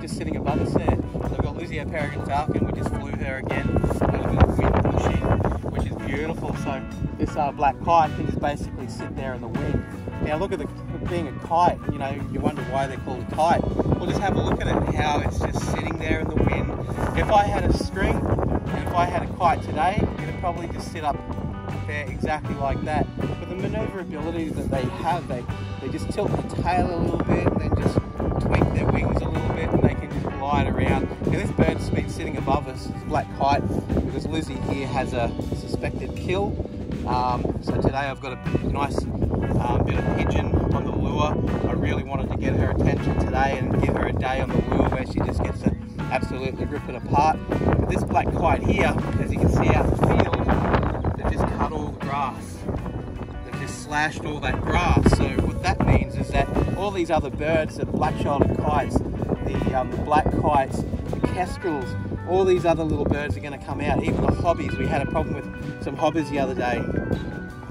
just sitting above us there. So we've got our peregrine falcon. We just flew her again. Which is beautiful. So this uh, black kite can just basically sit there in the wind. Now look at the being a kite. You know, you wonder why they're called a kite. Well, just have a look at it. How it's just sitting there in the wind. If I had a string and if I had a kite today, it'd probably just sit up there exactly like that. But the maneuverability that they have, they they just tilt the tail a little bit, and then just tweak their wings glide around. And this bird's been sitting above us, black kite, because Lizzy here has a suspected kill. Um, so today I've got a nice um, bit of pigeon on the lure. I really wanted to get her attention today and give her a day on the lure where she just gets to absolutely rip it apart. But this black kite here, as you can see out the field, they've just cut all the grass. They've just slashed all that grass. So what that means is that all these other birds, the black-shouldered kites, the, um, black kites, the kestrels, all these other little birds are going to come out. Even the hobbies. We had a problem with some hobbies the other day.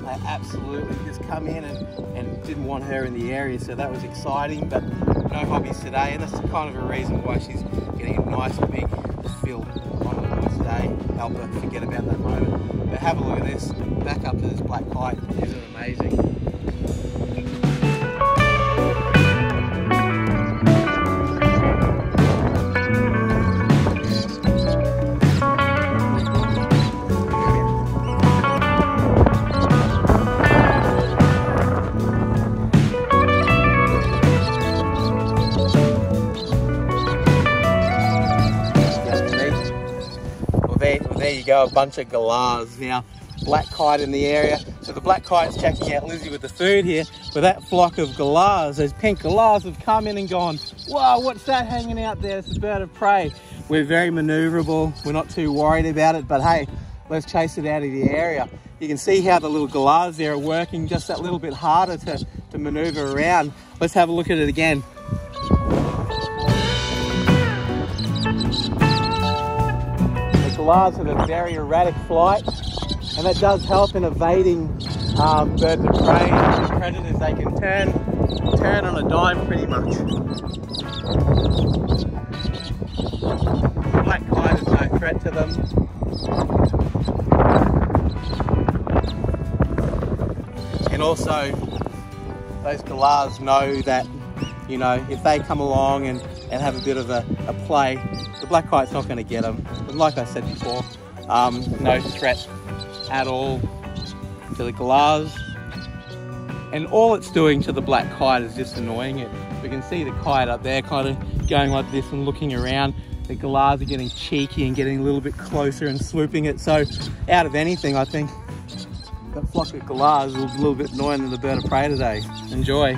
They absolutely just come in and, and didn't want her in the area, so that was exciting. But no hobbies today, and that's kind of a reason why she's getting a nice big fill on today. Help her forget about that moment. But have a look at this. Back up to this black kite. Isn't it amazing? You go, a bunch of galahs. Now, black kite in the area. So the black kite's checking out Lizzy with the food here. But that flock of galahs, those pink galahs have come in and gone, wow, what's that hanging out there? It's a bird of prey. We're very maneuverable. We're not too worried about it, but hey, let's chase it out of the area. You can see how the little galahs there are working just that little bit harder to, to maneuver around. Let's have a look at it again. Galahs have a very erratic flight, and that does help in evading um, birds of prey and predators. They can turn, turn on a dime pretty much. Black kite is no threat to them. And also, those galahs know that, you know, if they come along and, and have a bit of a, a play, black kite's not going to get them. But like I said before, um, no threat at all to the galahs. And all it's doing to the black kite is just annoying it. We can see the kite up there kind of going like this and looking around. The galahs are getting cheeky and getting a little bit closer and swooping it. So out of anything, I think that flock of galahs was a little bit annoying than the bird of prey today. Enjoy.